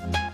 Bye.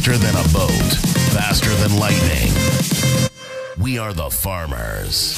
Faster than a boat, faster than lightning. We are the farmers.